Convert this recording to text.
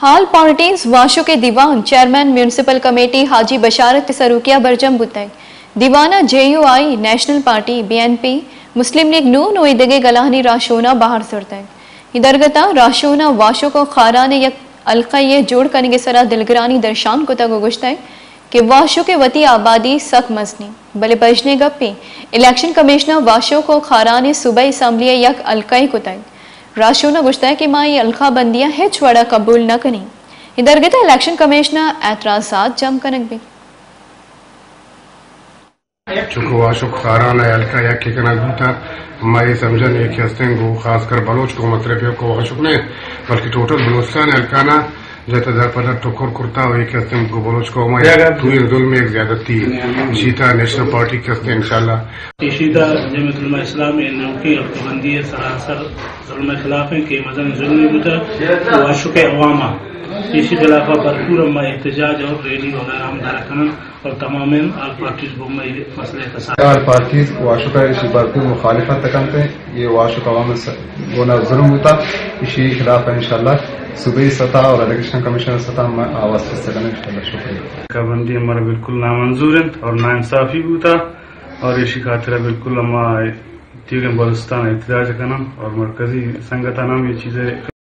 حال پارٹیز واشو کے دیوان چیئرمین میونسپل کمیٹی حاجی بشارت سروکیہ برجم بتائی دیوانہ J U I National Party B N P Muslim League نون ویدگے گلاہنی راشونا باہر سرتائی ادرگتا راشونا واشو کو خارانے یک القیہ جوڑ کرنے کے سرا دلگرانی درشان کو تک گشتا ہے کہ واشو کے وطی آبادی سک مزنی بلے بجنے گپی الیکشن کمیشنر واشو کو خارانے صوبہ اسمبلی یک القائی کو راشو نہ گشتا ہے کہ ماں یہ الخا بندیاں ہچ وڑا قبول نہ کنی ادھر گتا الیکشن کمیشنر اعتراضات جم کنک بھی چونکہ واشک خاران ہے الکا یا کی کنک بوتا ما یہ سمجھن ایک ہستیں گو خاص کر بلوچ کو مطلب ہے کو واشک نے بلکہ ٹوٹل بلوچستان الکانا جتا در پر ٹکر کرتا ہوئی کہ ہستیں گو بلوچ کو ما توی ظلم ایک زیادتی شیتا نیشنل پارٹی کے ہستیں انشاءاللہ پیشیدہ جمعیت علماء اسلام یہ نوکی اور پابندی ہے سراسر ظلم خلاف ہیں کہ مدن ظلم بتا واشک عوامہ پیشید علاقہ بھرپور اما احتجاج اور ریلی وغیرہ ہم دارکنن اور تمام آل پارٹیز بوم مسئلے کا ساتھ آل پارٹیز واشو کا اسی بھرپور مخالفت تکنتے ہیں یہ واشو کا عوام گونا ظلم ہوتا اسی خلاف انشاءاللہ صوبائی سطح اور الیکشن کمیشن سطح میں آواز سے سکن انشاءاللہ شکریہ پابندی ہمارا بالکل نامنظور ہے اور ناانصافی ہوتا اور اسی خاطر بالکل ہمارا تیغ بلوچستان احتجاج نام اور مرکزی سنگتانم یہ چیزیں